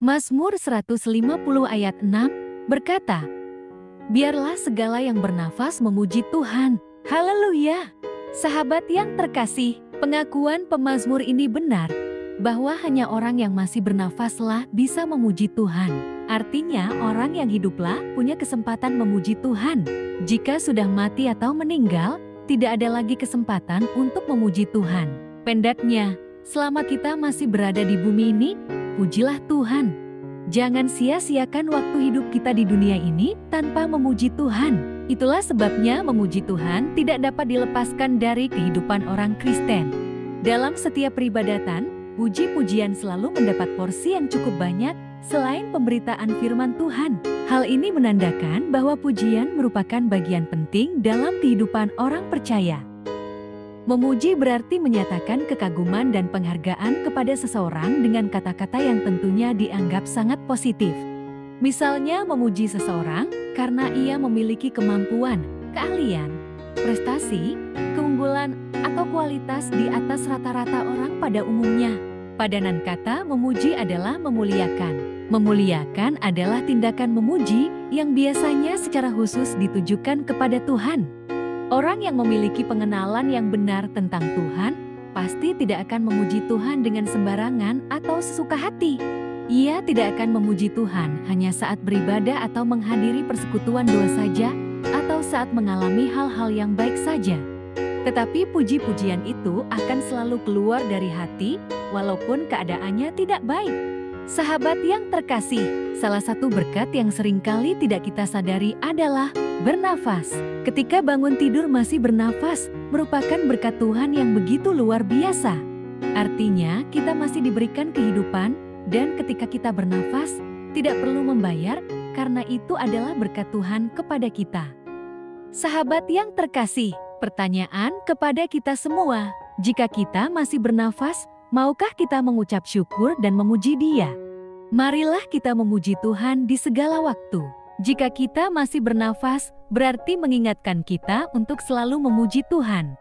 Mazmur 150 ayat 6 berkata, Biarlah segala yang bernafas memuji Tuhan. Haleluya! Sahabat yang terkasih, pengakuan pemazmur ini benar bahwa hanya orang yang masih bernafaslah bisa memuji Tuhan. Artinya orang yang hiduplah punya kesempatan memuji Tuhan. Jika sudah mati atau meninggal, tidak ada lagi kesempatan untuk memuji Tuhan. Pendeknya, selama kita masih berada di bumi ini, pujilah Tuhan. Jangan sia-siakan waktu hidup kita di dunia ini tanpa memuji Tuhan. Itulah sebabnya memuji Tuhan tidak dapat dilepaskan dari kehidupan orang Kristen. Dalam setiap peribadatan, puji-pujian selalu mendapat porsi yang cukup banyak selain pemberitaan firman Tuhan. Hal ini menandakan bahwa pujian merupakan bagian penting dalam kehidupan orang percaya. Memuji berarti menyatakan kekaguman dan penghargaan kepada seseorang dengan kata-kata yang tentunya dianggap sangat positif. Misalnya memuji seseorang karena ia memiliki kemampuan, keahlian, prestasi, keunggulan, atau kualitas di atas rata-rata orang pada umumnya. Padanan kata memuji adalah memuliakan. Memuliakan adalah tindakan memuji yang biasanya secara khusus ditujukan kepada Tuhan. Orang yang memiliki pengenalan yang benar tentang Tuhan pasti tidak akan memuji Tuhan dengan sembarangan atau sesuka hati. Ia tidak akan memuji Tuhan hanya saat beribadah atau menghadiri persekutuan doa saja, atau saat mengalami hal-hal yang baik saja. Tetapi puji-pujian itu akan selalu keluar dari hati, walaupun keadaannya tidak baik. Sahabat yang terkasih, salah satu berkat yang sering kali tidak kita sadari adalah bernafas. Ketika bangun tidur masih bernafas, merupakan berkat Tuhan yang begitu luar biasa. Artinya, kita masih diberikan kehidupan, dan ketika kita bernafas, tidak perlu membayar, karena itu adalah berkat Tuhan kepada kita. Sahabat yang terkasih, pertanyaan kepada kita semua, jika kita masih bernafas, maukah kita mengucap syukur dan memuji Dia? Marilah kita memuji Tuhan di segala waktu. Jika kita masih bernafas, berarti mengingatkan kita untuk selalu memuji Tuhan.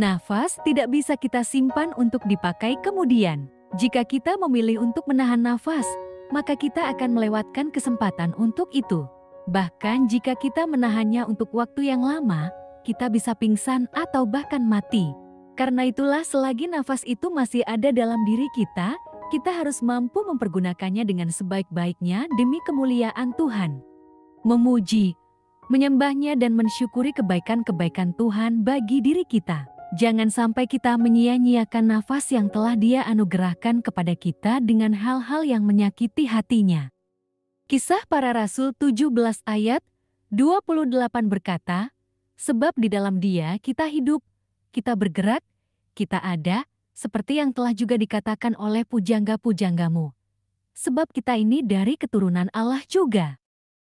Nafas tidak bisa kita simpan untuk dipakai kemudian. Jika kita memilih untuk menahan nafas, maka kita akan melewatkan kesempatan untuk itu. Bahkan jika kita menahannya untuk waktu yang lama, kita bisa pingsan atau bahkan mati. Karena itulah selagi nafas itu masih ada dalam diri kita, kita harus mampu mempergunakannya dengan sebaik-baiknya demi kemuliaan Tuhan memuji, menyembahnya dan mensyukuri kebaikan-kebaikan Tuhan bagi diri kita. Jangan sampai kita menyia-nyiakan nafas yang telah dia anugerahkan kepada kita dengan hal-hal yang menyakiti hatinya. Kisah para Rasul 17 ayat 28 berkata, Sebab di dalam dia kita hidup, kita bergerak, kita ada, seperti yang telah juga dikatakan oleh pujangga-pujanggamu. Sebab kita ini dari keturunan Allah juga.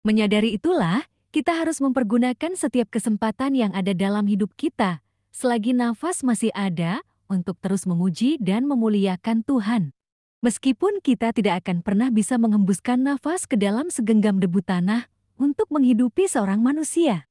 Menyadari itulah, kita harus mempergunakan setiap kesempatan yang ada dalam hidup kita, selagi nafas masih ada, untuk terus memuji dan memuliakan Tuhan. Meskipun kita tidak akan pernah bisa menghembuskan nafas ke dalam segenggam debu tanah untuk menghidupi seorang manusia.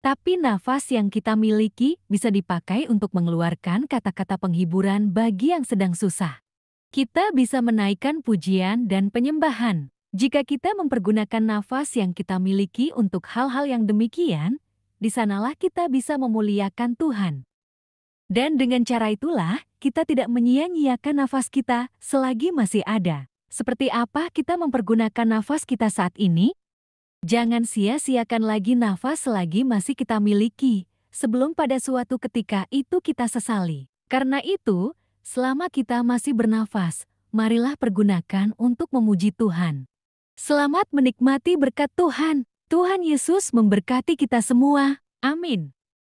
Tapi nafas yang kita miliki bisa dipakai untuk mengeluarkan kata-kata penghiburan bagi yang sedang susah. Kita bisa menaikkan pujian dan penyembahan. Jika kita mempergunakan nafas yang kita miliki untuk hal-hal yang demikian, di sanalah kita bisa memuliakan Tuhan. Dan dengan cara itulah, kita tidak menyia-nyiakan nafas kita selagi masih ada. Seperti apa kita mempergunakan nafas kita saat ini? Jangan sia-siakan lagi nafas selagi masih kita miliki, sebelum pada suatu ketika itu kita sesali. Karena itu, selama kita masih bernafas, marilah pergunakan untuk memuji Tuhan. Selamat menikmati berkat Tuhan. Tuhan Yesus memberkati kita semua. Amin.